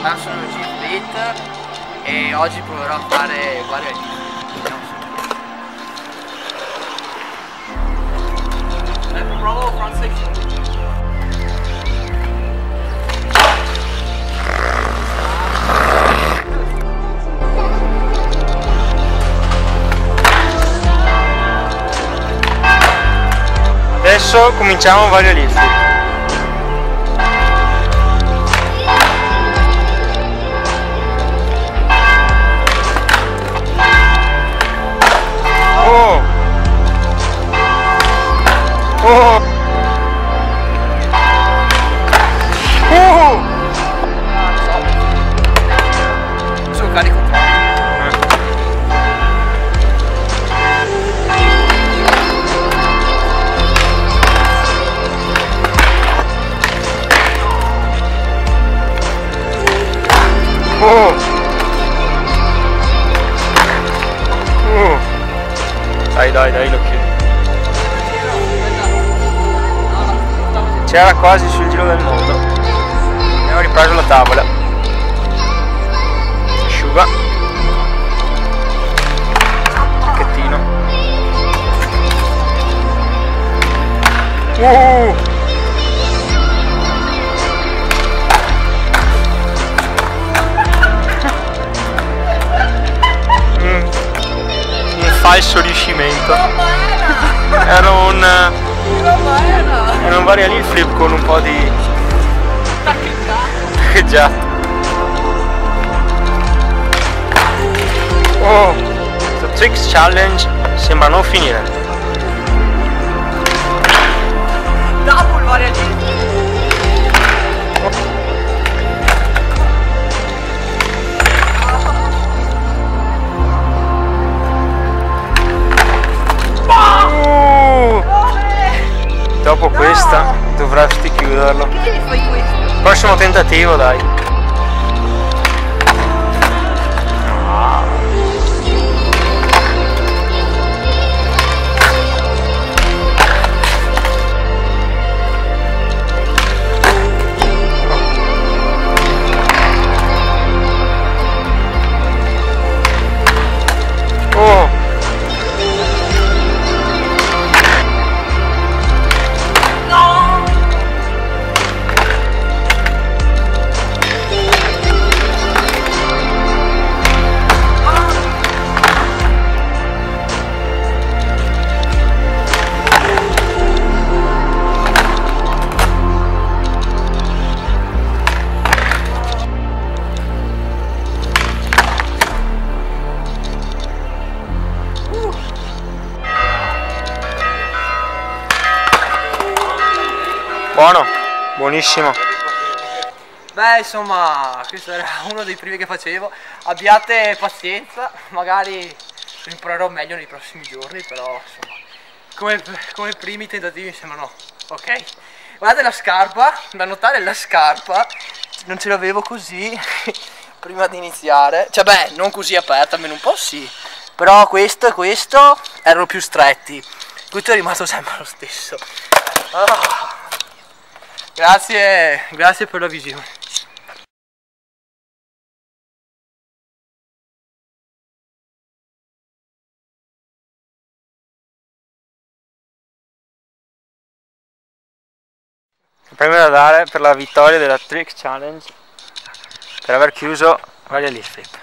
Allora sono G-Fleet e oggi proverò a fare varie Vediamo se Provo front section Adesso cominciamo vario lift. Oh. Oh. Dai, C'era quasi sul giro del mondo. Abbiamo ripreso la tavola. Asciuga. Pacchettino. Uh. falso riuscimento. Era un. Era un varial flip con un po' di. Taccheggiato. Oh! Questo Tricks Challenge sembra dopo questa dovresti chiuderlo. Perché fai questo? Prossimo tentativo dai. Buono, buonissimo. Beh, insomma, questo era uno dei primi che facevo. Abbiate pazienza, magari imparerò meglio nei prossimi giorni, però insomma, come, come primi tentativi mi sembrano ok. Guardate la scarpa, da notare la scarpa, non ce l'avevo così prima di iniziare. Cioè beh, non così aperta, almeno un po' sì. Però questo e questo erano più stretti. Tutto è rimasto sempre lo stesso. Ah. Grazie, grazie per la visione. Premio da dare per la vittoria della Trick Challenge per aver chiuso Varia Flip.